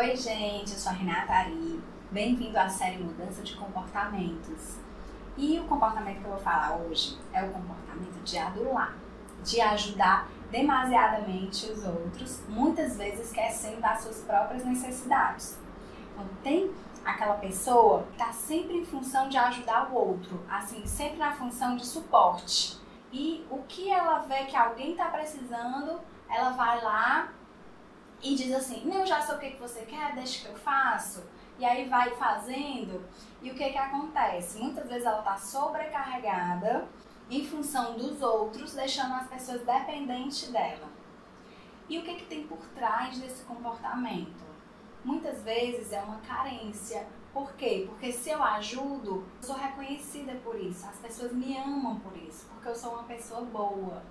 Oi, gente, eu sou a Renata Ari. Bem-vindo à série Mudança de Comportamentos. E o comportamento que eu vou falar hoje é o comportamento de adular, de ajudar demasiadamente os outros, muitas vezes esquecendo das suas próprias necessidades. Então, tem aquela pessoa que está sempre em função de ajudar o outro, assim, sempre na função de suporte. E o que ela vê que alguém está precisando, ela vai lá e diz assim: Não, já sei o que, que você quer, deixa que eu faço. E aí vai fazendo. E o que, que acontece? Muitas vezes ela está sobrecarregada em função dos outros, deixando as pessoas dependentes dela. E o que, que tem por trás desse comportamento? Muitas vezes é uma carência. Por quê? Porque se eu ajudo, eu sou reconhecida por isso. As pessoas me amam por isso, porque eu sou uma pessoa boa.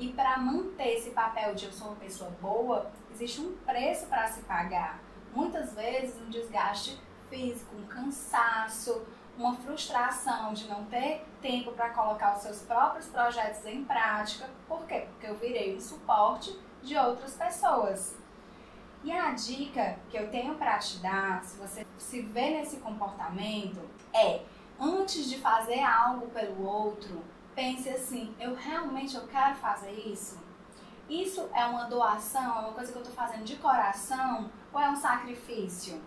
E para manter esse papel de eu sou uma pessoa boa, existe um preço para se pagar. Muitas vezes um desgaste físico, um cansaço, uma frustração de não ter tempo para colocar os seus próprios projetos em prática. Por quê? Porque eu virei um suporte de outras pessoas. E a dica que eu tenho para te dar, se você se vê nesse comportamento, é antes de fazer algo pelo outro, pense assim: eu realmente eu quero fazer isso? Isso é uma doação, é uma coisa que eu estou fazendo de coração ou é um sacrifício?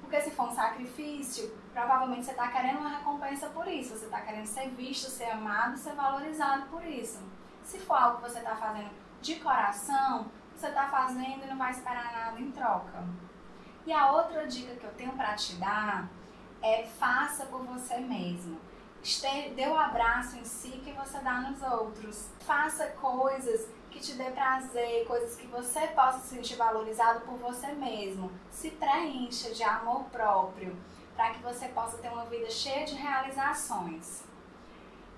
Porque se for um sacrifício, provavelmente você está querendo uma recompensa por isso, você está querendo ser visto, ser amado, ser valorizado por isso. Se for algo que você está fazendo de coração, você está fazendo e não vai esperar nada em troca. E a outra dica que eu tenho para te dar é faça por você mesmo dê o abraço em si você dá nos outros. Faça coisas que te dê prazer, coisas que você possa se sentir valorizado por você mesmo. Se preencha de amor próprio, para que você possa ter uma vida cheia de realizações.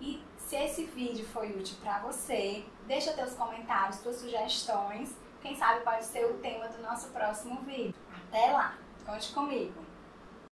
E se esse vídeo foi útil para você, deixa teus comentários, suas sugestões. Quem sabe pode ser o tema do nosso próximo vídeo. Até lá! Conte comigo!